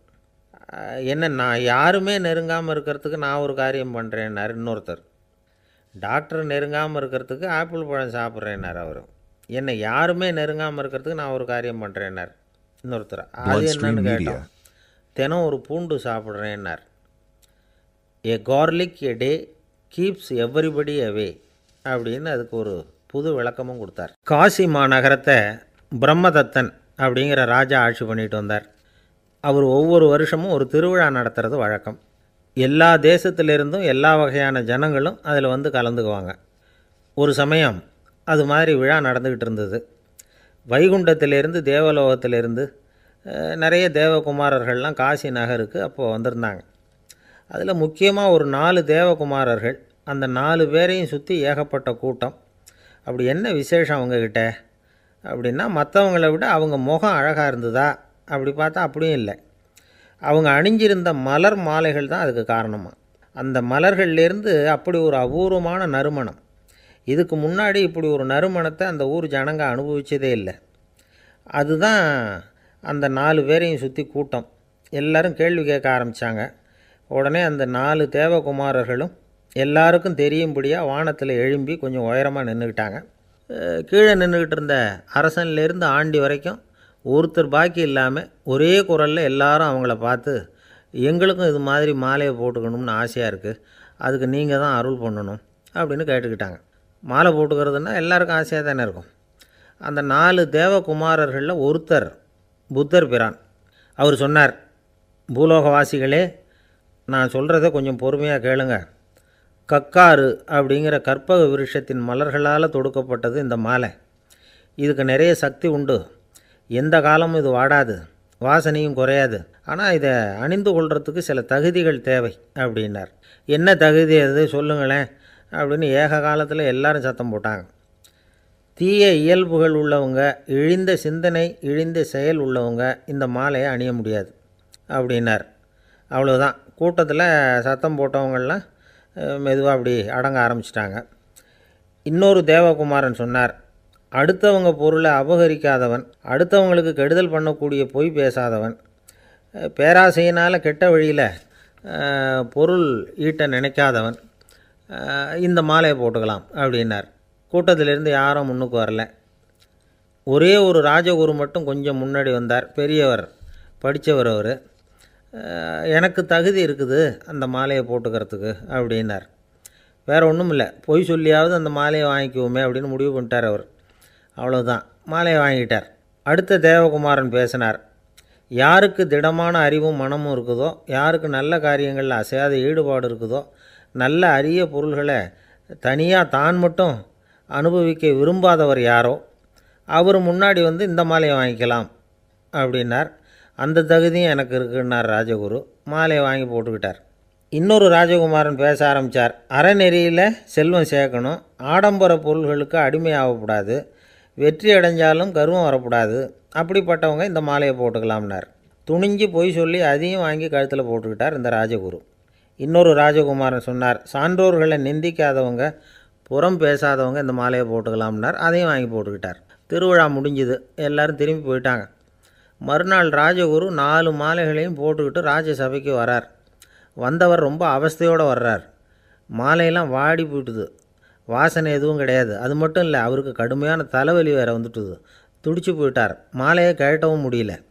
என்ன நான் யாருமே நெருங்காமல் இருக்கிறதுக்கு நான் ஒரு காரியம் பண்ணுறேன்னார் இன்னொருத்தர். டாக்டர் நெருங்காமல் இருக்கிறதுக்கு ஆப்பிள் பழம் சாப்பிட்றேன்னார் அவர். என்னை யாருமே நெருங்காமல் இருக்கிறதுக்கு நான் ஒரு காரியம் பண்ணுறேன்னார் இன்னொருத்தர். அது என்னன்னு. கேட்டோம் தினம் ஒரு பூண்டு சாப்பிட்றேன்னார். A garlic a day keeps எவ்வரிபடி அவே அப்படின்னு அதுக்கு ஒரு புது விளக்கமும் கொடுத்தார். காசி மாநகரத்தை பிரம்மதத்தன் அப்படிங்கிற ராஜா ஆட்சி பண்ணிட்டு வந்தார். அவர் ஒவ்வொரு வருஷமும் ஒரு திருவிழா நடத்துறது வழக்கம். எல்லா தேசத்திலிருந்தும் எல்லா வகையான ஜனங்களும் அதில் வந்து கலந்துக்குவாங்க. ஒரு சமயம் அது மாதிரி விழா நடந்துக்கிட்டு இருந்தது. வைகுண்டத்திலேருந்து தேவலோகத்திலேருந்து நிறைய தேவகுமாரர்கள்லாம் காசி நகருக்கு அப்போது வந்திருந்தாங்க. அதில் முக்கியமாக ஒரு நாலு தேவகுமாரர்கள் அந்த நாலு பேரையும் சுற்றி ஏகப்பட்ட கூட்டம். அப்படி என்ன விசேஷம் அவங்கக்கிட்ட அப்படின்னா மற்றவங்களை விட அவங்க முகம் அழகாக இருந்ததா? அப்படி பார்த்தா அப்படியும் இல்லை. அவங்க அணிஞ்சிருந்த மலர் மாலைகள் தான் அதுக்கு காரணமாக அந்த மலர்கள்லேருந்து அப்படி ஒரு அபூர்வமான நறுமணம். இதுக்கு முன்னாடி இப்படி ஒரு நறுமணத்தை அந்த ஊர் ஜனங்க அனுபவித்ததே இல்லை. அதுதான் அந்த நாலு பேரையும் சுற்றி கூட்டம். எல்லாரும் கேள்வி கேட்க ஆரம்பித்தாங்க உடனே அந்த நாலு தேவகுமாரர்களும் எல்லாருக்கும் தெரியும்படியாக வானத்தில் எழும்பி கொஞ்சம் உயரமாக நின்றுக்கிட்டாங்க கீழே நின்றுக்கிட்டு இருந்த அரசன்லேருந்து ஆண்டி வரைக்கும் ஒருத்தர் பாக்கி இல்லாமல் ஒரே குரலில் எல்லாரும் அவங்கள பார்த்து எங்களுக்கும் இது மாதிரி மாலையை போட்டுக்கணும்னு ஆசையாக இருக்குது அதுக்கு நீங்கள் தான் அருள் பண்ணணும். அப்படின்னு கேட்டுக்கிட்டாங்க. மாலை போட்டுக்கிறதுனா எல்லாருக்கும் ஆசையாக தானே இருக்கும். அந்த நாலு தேவகுமாரர்களில் ஒருத்தர் புத்தர் பிரான். அவர் சொன்னார் பூலோகவாசிகளே நான் சொல்கிறத கொஞ்சம் பொறுமையாக கேளுங்கள் கக்காரு அப்படிங்கிற கற்பக விருஷத்தின் மலர்களால் தொடுக்கப்பட்டது இந்த மாலை. இதுக்கு நிறைய சக்தி உண்டு. எந்த காலமும் இது வாடாது. வாசனையும் குறையாது. ஆனால் இதை அணிந்து கொள்கிறதுக்கு சில தகுதிகள் தேவை அப்படின்னார். என்ன தகுதி அது? சொல்லுங்களேன். அப்படின்னு ஏக காலத்தில் எல்லாரும் சத்தம் போட்டாங்க. தீய இயல்புகள் உள்ளவங்க இழிந்த சிந்தனை இழிந்த செயல் உள்ளவங்க இந்த மாலையை அணிய முடியாது அப்படின்னார். அவ்வளோதான் கூட்டத்தில் சத்தம் போட்டவங்கள்லாம் மெதுவாக அப்படி அடங்க ஆரம்பிச்சிட்டாங்க. இன்னொரு தேவகுமாரன் சொன்னார் அடுத்தவங்க பொருளை அபகரிக்காதவன் அடுத்தவங்களுக்கு கெடுதல் பண்ணக்கூடிய பொய் பேசாதவன். பேராசையினால் கெட்ட வழியில் பொருள் ஈட்ட நினைக்காதவன். இந்த மாலையை போட்டுக்கலாம் அப்படின்னார். கூட்டத்திலிருந்து யாரும் முன்னுக்கு வரல. ஒரே ஒரு ராஜகுரு மட்டும் கொஞ்சம் முன்னாடி வந்தார். பெரியவர் படித்தவர் அவர். எனக்கு தகுதி இருக்குது அந்த மாலையை போட்டுக்கிறதுக்கு அப்படின்னார். வேறு ஒன்றும் இல்லை. பொய் சொல்லியாவது அந்த மாலையை வாங்கிக்குவோமே அப்படின்னு முடிவு பண்ணிட்டார் அவர். அவ்வளோதான் மாலையை வாங்கிட்டார். அடுத்த தேவகுமாரன் பேசினார். யாருக்கு திடமான அறிவும் மனமும் இருக்குதோ யாருக்கு நல்ல காரியங்களில் அசையாத ஈடுபாடு இருக்குதோ நல்ல அரிய பொருள்களை தனியாக தான் மட்டும் அனுபவிக்க விரும்பாதவர் யாரோ அவர் முன்னாடி வந்து இந்த மாலையை வாங்கிக்கலாம் அப்படின்னார். அந்த தகுதியும் எனக்கு இருக்குன்னார் ராஜகுரு. மாலையை வாங்கி போட்டுக்கிட்டார். இன்னொரு ராஜகுமாரன் பேச ஆரம்பித்தார் அறநெறியில் செல்வம் சேர்க்கணும். ஆடம்பர பொருள்களுக்கு அடிமையாகக்கூடாது வெற்றி அடைஞ்சாலும் கர்வம் வரக்கூடாது. அப்படிப்பட்டவங்க இந்த மாலையை போட்டுக்கலாம்னார். துணிஞ்சு பொய் சொல்லி அதையும் வாங்கி கழுத்தில் போட்டுக்கிட்டார் இந்த ராஜகுரு. இன்னொரு ராஜகுமாரன் சொன்னார் சான்றோர்களை நிந்திக்காதவங்க புறம் பேசாதவங்க இந்த மாலையை போட்டுக்கலாம்னார். அதையும் வாங்கி போட்டுக்கிட்டார். திருவிழா முடிஞ்சுது. எல்லோரும் திரும்பி போயிட்டாங்க. மறுநாள் ராஜகுரு நாலு மாலைகளையும் போட்டுக்கிட்டு ராஜசபைக்கு வரார். வந்தவர் ரொம்ப அவஸ்தையோடு வர்றார். மாலையெல்லாம் வாடி போயிட்டுது. வாசனை எதுவும் கிடையாது. அது மட்டும் இல்லை அவருக்கு கடுமையான தலைவலி வேறு வந்துட்டுது. துடிச்சு போயிட்டார். மாலையை கழட்டவும் முடியல.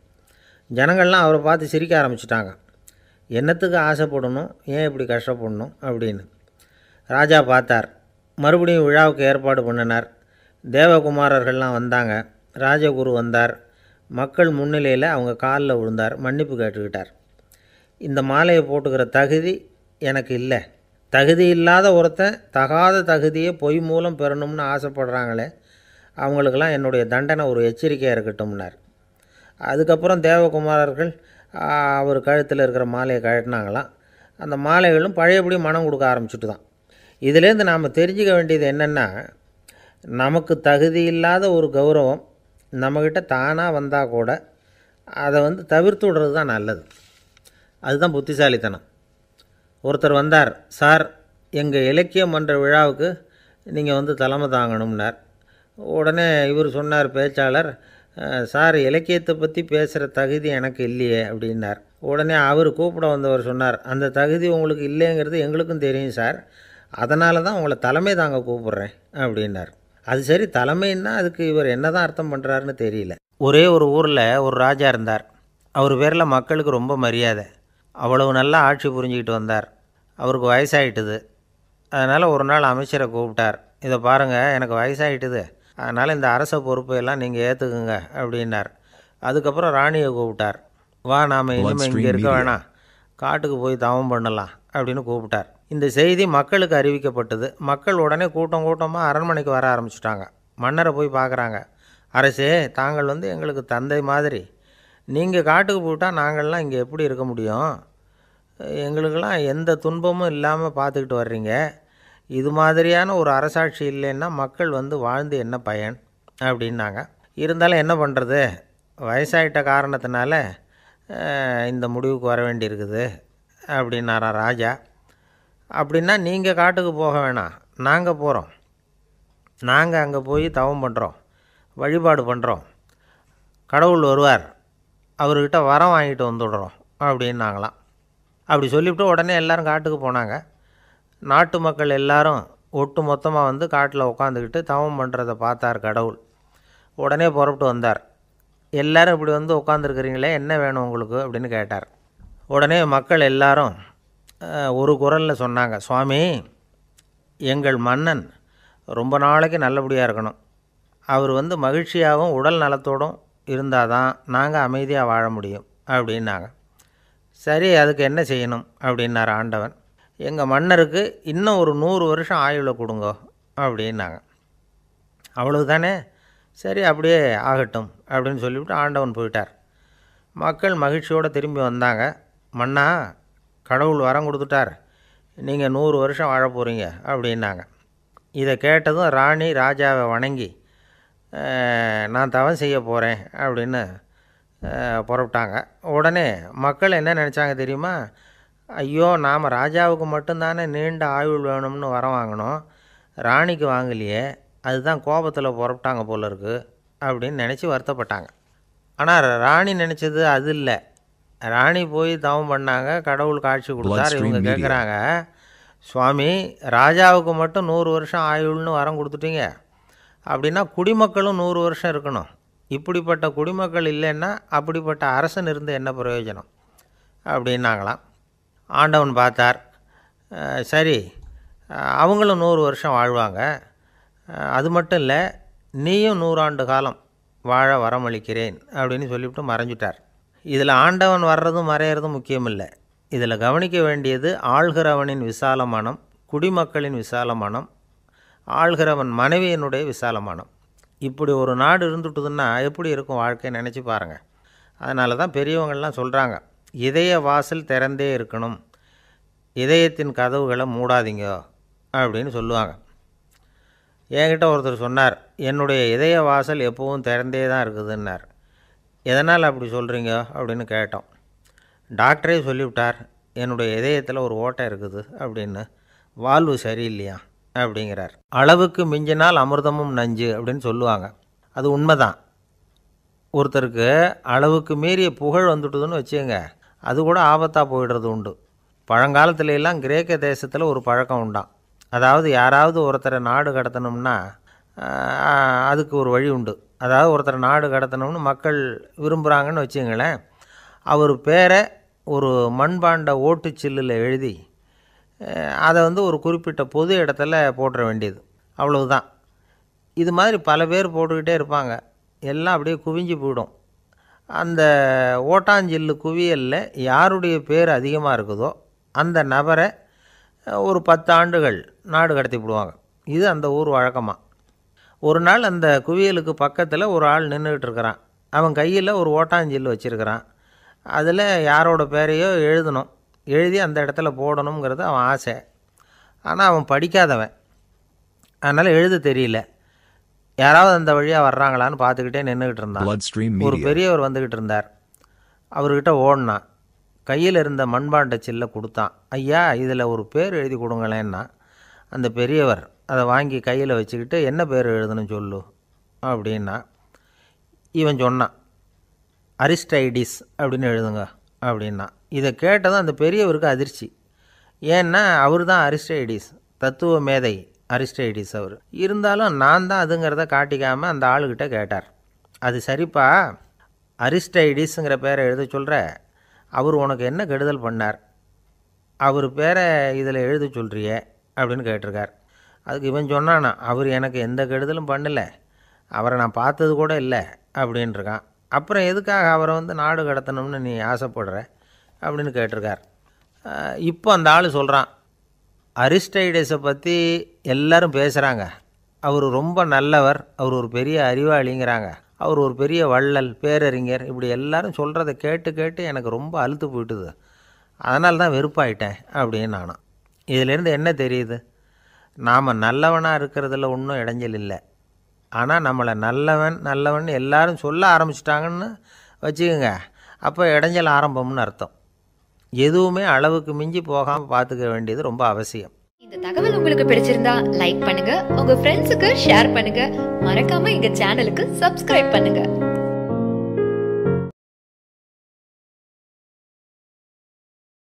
ஜனங்கள்லாம் அவரை பார்த்து சிரிக்க ஆரம்பிச்சிட்டாங்க. என்னத்துக்கு ஆசைப்படணும்? ஏன் இப்படி கஷ்டப்படணும்? அப்படின்னு. ராஜா பார்த்தார். மறுபடியும் விழாவுக்கு ஏற்பாடு பண்ணினார். தேவகுமாரர்கள்லாம் வந்தாங்க. ராஜகுரு வந்தார். மக்கள் முன்னிலையில் அவங்க காலில் விழுந்தார் மன்னிப்பு கேட்டுக்கிட்டார். இந்த மாலையை போட்டுக்கிற தகுதி எனக்கு இல்லை. தகுதி இல்லாத ஒருத்தன் தகாத தகுதியை பொய் மூலம் பெறணும்னு ஆசைப்படுறாங்களே அவங்களுக்கெல்லாம் என்னுடைய தண்டனை ஒரு எச்சரிக்கையாக இருக்கட்டும்னார். அதுக்கப்புறம் தேவகுமாரர்கள் அவர் கழுத்தில் இருக்கிற மாலையை கழட்டினாங்களாம். அந்த மாலைகளும் பழையபடி மனம் கொடுக்க ஆரம்பிச்சுட்டு தான் இதுலேருந்து நாம் தெரிஞ்சுக்க வேண்டியது என்னென்னா நமக்கு தகுதி இல்லாத ஒரு கௌரவம் நம்மக்கிட்ட தானாக வந்தால் கூட அதை வந்து தவிர்த்து விடுறது தான் நல்லது. அதுதான் புத்திசாலித்தனம். ஒருத்தர் வந்தார் சார் எங்கள் இலக்கியம் மன்ற விழாவுக்கு நீங்கள் வந்து தலைமை தாங்கணும்னார். உடனே இவர் சொன்னார் பேச்சாளர் சார் இலக்கியத்தை பற்றி பேசுகிற தகுதி எனக்கு இல்லையே அப்படின்னார். உடனே அவர் கூப்பிட வந்தவர் சொன்னார் அந்த தகுதி உங்களுக்கு இல்லைங்கிறது எங்களுக்கும் தெரியும் சார். அதனால தான் உங்களை தலைமை தாங்க கூப்பிட்றேன் அப்படின்னார். அது சரி தலைமைன்னா அதுக்கு இவர் என்ன தான் அர்த்தம் பண்ணுறாருன்னு தெரியல. ஒரே ஒரு ஊரில் ஒரு ராஜா இருந்தார். அவர் பேரில் மக்களுக்கு ரொம்ப மரியாதை. அவ்வளவு நல்லா ஆட்சி புரிஞ்சுக்கிட்டு வந்தார். அவருக்கு வயசாயிட்டுது. அதனால் ஒரு நாள் அமைச்சரை கூப்பிட்டார். இதை பாருங்கள் எனக்கு வயசாயிட்டுது. அதனால் இந்த அரச பொறுப்பையெல்லாம் நீங்கள் ஏற்றுக்குங்க அப்படின்னார். அதுக்கப்புறம் ராணியை கூப்பிட்டார். வா நாம் இனிமேல் இங்கே இருக்க வேணாம். காட்டுக்கு போய் தவம் பண்ணலாம் அப்படின்னு கூப்பிட்டார். இந்த செய்தி மக்களுக்கு அறிவிக்கப்பட்டது. மக்கள் உடனே கூட்டம் கூட்டமாக அரண்மனைக்கு வர ஆரம்பிச்சிட்டாங்க. மன்னரை போய் பார்க்குறாங்க. அரசே தாங்கள் வந்து எங்களுக்கு தந்தை மாதிரி. நீங்கள் காட்டுக்கு போயிட்டால் நாங்கள்லாம் இங்கே எப்படி இருக்க முடியும்? எங்களுக்கெல்லாம் எந்த துன்பமும் இல்லாமல் பார்த்துக்கிட்டு வர்றீங்க. இது மாதிரியான ஒரு அரசாட்சி இல்லைன்னா மக்கள் வந்து வாழ்ந்து என்ன பயன்? அப்படின்னாங்க. இருந்தாலும் என்ன பண்ணுறது வயசாயிட்ட காரணத்தினால இந்த முடிவுக்கு வர வேண்டியிருக்குது. அப்படின்னாரா ராஜா. அப்படின்னா நீங்கள் காட்டுக்கு போக வேணாம். நாங்கள் போகிறோம் நாங்கள் அங்கே போய் தவம் பண்ணுறோம் வழிபாடு பண்ணுறோம் கடவுள் வருவார். அவர்கிட்ட வரம் வாங்கிட்டு வந்துடுறோம் அப்படின்னாங்களாம். அப்படி சொல்லிவிட்டு உடனே எல்லோரும் காட்டுக்கு போனாங்க. நாட்டு மக்கள் எல்லாரும் ஒட்டு மொத்தமாக வந்து காட்டில் உட்காந்துக்கிட்டு தவம் பண்ணுறதை பார்த்தார் கடவுள். உடனே புறப்பட்டு வந்தார். எல்லோரும் இப்படி வந்து உட்காந்துருக்குறீங்களே என்ன வேணும் உங்களுக்கு? அப்படின்னு கேட்டார். உடனே மக்கள் எல்லாரும் ஒரு குரலில் சொன்னாங்க சுவாமி எங்கள் மன்னன் ரொம்ப நாளைக்கு நல்லபடியாக இருக்கணும். அவர் வந்து மகிழ்ச்சியாகவும் உடல் நலத்தோடும் இருந்தால் தான் நாங்கள் அமைதியாக வாழ முடியும் அப்படின்னாங்க. சரி அதுக்கு என்ன செய்யணும்? அப்படின்னார் ஆண்டவன். எங்கள் மன்னருக்கு இன்னும் ஒரு நூறு வருஷம் ஆயுளை கொடுங்க அப்படின்னாங்க. அவ்வளவுதானே? சரி அப்படியே ஆகட்டும் அப்படின்னு சொல்லிவிட்டு ஆண்டவன் போயிட்டார். மக்கள் மகிழ்ச்சியோடு திரும்பி வந்தாங்க. மன்னா கடவுள் வரம் கொடுத்துட்டார். நீங்கள் நூறு வருஷம் வாழ போகிறீங்க அப்படின்னாங்க. இதை கேட்டதும் ராணி ராஜாவை வணங்கி நான் தவம் செய்ய போகிறேன் அப்படின்னு புறப்பட்டாங்க. உடனே மக்கள் என்ன நினச்சாங்க தெரியுமா? ஐயோ நாம் ராஜாவுக்கு மட்டும்தானே நீண்ட ஆயுள் வேணும்னு வரம் வாங்கினோம். ராணிக்கு வாங்கலையே. அதுதான் கோபத்தில் புறப்பட்டாங்க போல இருக்குது அப்படின்னு நினச்சி வருத்தப்பட்டாங்க. ஆனால் ராணி நினச்சது அது இல்லை. ராணி போய் தவம் பண்ணாங்க கடவுள் காட்சி கொடுத்தார் இவங்க. கேட்குறாங்க சுவாமி ராஜாவுக்கு மட்டும் நூறு வருஷம் ஆயுள்னு வரம் கொடுத்துட்டீங்க. அப்படின்னா குடிமக்களும் நூறு வருஷம் இருக்கணும். இப்படிப்பட்ட குடிமக்கள் இல்லைன்னா அப்படிப்பட்ட அரசன் இருந்து என்ன பிரயோஜனம்? அப்படின்னாங்களாம். ஆண்டவன் பார்த்தார் சரி அவங்களும் நூறு வருஷம் வாழ்வாங்க. அது மட்டும் இல்லை நீயும் நூறாண்டு காலம் வாழ வரமளிக்கிறேன் அப்படின்னு சொல்லிவிட்டு மறைஞ்சிட்டார். இதில் ஆண்டவன் வர்றதும் மறையிறதும் முக்கியமில்லை. இதில் கவனிக்க வேண்டியது ஆள்கிறவனின் விசால மனம் குடிமக்களின் விசால மனம் ஆள்கிறவன் மனைவியினுடைய விசால மனம் இப்படி ஒரு நாடு இருந்துட்டுதுன்னா எப்படி இருக்கும் வாழ்க்கை நினச்சி பாருங்கள் அதனால தான் பெரியவங்கள்லாம் சொல்கிறாங்க இதய வாசல் திறந்தே இருக்கணும். இதயத்தின் கதவுகளை மூடாதீங்க அப்படின்னு சொல்லுவாங்க. என்கிட்ட ஒருத்தர் சொன்னார் என்னுடைய இதய வாசல் எப்பவும் திறந்தே தான் இருக்குதுன்னார். எதனால் அப்படி சொல்கிறீங்க அப்படின்னு கேட்டோம். டாக்டரே சொல்லிவிட்டார் என்னுடைய இதயத்தில் ஒரு ஓட்டை இருக்குது அப்படின்னு. வாழ்வு சரியில்லையா? அப்படிங்கிறார். அளவுக்கு மிஞ்சினால் அமிர்தமும் நஞ்சு அப்படின்னு சொல்லுவாங்க. அது உண்மைதான். ஒருத்தருக்கு அளவுக்கு மீறிய புகழ் வந்துட்டுதுன்னு வச்சுங்க அது கூட ஆபத்தாக போயிடுறது உண்டு. பழங்காலத்துல எல்லாம் கிரேக்க தேசத்தில் ஒரு பழக்கம் உண்டாம். அதாவது யாராவது ஒருத்தரை நாடு கடத்தணும்னா அதுக்கு ஒரு வழி உண்டு. அதாவது ஒருத்தரை நாடு கடத்தணும்னு மக்கள் விரும்புகிறாங்கன்னு வச்சுங்களேன் அவர் பேரை ஒரு மண்பாண்ட ஓட்டு சில்லில் எழுதி அதை வந்து ஒரு குறிப்பிட்ட பொது இடத்துல போட்டுற வேண்டியது. அவ்வளவுதான். இது மாதிரி பல பேர் போட்டுக்கிட்டே இருப்பாங்க. எல்லாம் அப்படியே குவிஞ்சு போயிடும். அந்த ஓட்டாஞ்சில்லு குவியலில் யாருடைய பேர் அதிகமாக இருக்குதோ அந்த நபரை ஒரு பத்து ஆண்டுகள் நாடு கடத்தி விடுவாங்க இது அந்த ஊர் வழக்கமாக ஒரு நாள் அந்த குவியலுக்கு பக்கத்தில் ஒரு ஆள் நின்றுக்கிட்டு இருக்கிறான் அவன் கையில் ஒரு ஓட்டாஞ்சில்லு வச்சுருக்கிறான். அதில் யாரோட பேரையோ எழுதணும். எழுதி அந்த இடத்துல போடணுங்கிறது அவன் ஆசை. ஆனால் அவன் படிக்காதவன். அதனால் எழுத தெரியல. யாராவது அந்த வழியாக வர்றாங்களான்னு பார்த்துக்கிட்டே நின்றுக்கிட்டு இருந்தான். ஒரு. பெரியவர் வந்துக்கிட்டு இருந்தார். அவர்கிட்ட ஓடினான். கையில் இருந்த மண்பாண்ட சில்லை கொடுத்தான். ஐயா இதில் ஒரு பேர் எழுதி கொடுங்களேன்னா. அந்த பெரியவர் அதை வாங்கி கையில் வச்சுக்கிட்டு என்ன பேர் எழுதணும் சொல்லு அப்படின்னா இவன் சொன்னான் அரிஸ்டைடிஸ் அப்படின்னு எழுதுங்க அப்படின்னா. இதை கேட்டதும் அந்த பெரியவருக்கு அதிர்ச்சி. ஏன்னா அவர் தான் அரிஸ்டைடிஸ் தத்துவ மேதை அரிஸ்டைடிஸ் அவர். இருந்தாலும் நான் தான் அதுங்கிறத காட்டிக்காமல் அந்த ஆளுக்கிட்ட கேட்டார். அது சரிப்பா அரிஸ்டைடிஸுங்கிற பேரை எழுத சொல்கிற அவர் உனக்கு என்ன கெடுதல் பண்ணார்? அவர் பேரை இதில் எழுத சொல்கிறியே அப்படின்னு கேட்டிருக்கார். அதுக்கு இவன் சொன்னானா அவர் எனக்கு எந்த கெடுதலும் பண்ணலை. அவரை நான் பார்த்தது கூட இல்லை அப்படின்ட்டுருக்கான் அப்புறம் எதுக்காக அவரை வந்து நாடு கடத்தணும்னு நீ ஆசைப்படுற? அப்படின்னு கேட்டிருக்கார். இப்போ அந்த ஆள் சொல்கிறான் அரிஸ்டைடஸை பற்றி எல்லாரும் பேசுகிறாங்க அவர் ரொம்ப நல்லவர். அவர் ஒரு பெரிய அறிவாளிங்கிறாங்க. அவர் ஒரு பெரிய வள்ளல் பேரறிஞர். இப்படி எல்லாரும் சொல்கிறத கேட்டு கேட்டு எனக்கு ரொம்ப அழுத்து போயிட்டுது. அதனால தான் வெறுப்பாயிட்டேன் அப்படின்னு நானும் இதிலேருந்து என்ன தெரியுது? நாம் நல்லவனாக இருக்கிறதுல ஒன்றும் இடைஞ்சல் இல்லை. ஆனால் நம்மளை நல்லவன் நல்லவன் எல்லாரும் சொல்ல ஆரம்பிச்சிட்டாங்கன்னு வச்சுக்கோங்க. அப்போ இடைஞ்சல் ஆரம்பம்னு அர்த்தம். எதுவுமே அளவுக்கு மிஞ்சி போகாமல் பார்த்துக்க வேண்டியது ரொம்ப அவசியம். இந்த தகவல் உங்களுக்கு பிடிச்சிருந்தா லைக் பண்ணுங்க. உங்க ஃப்ரெண்ட்ஸுக்கு ஷேர் பண்ணுங்க. மறக்காம எங்க சேனலுக்கு சப்ஸ்கிரைப் பண்ணுங்க.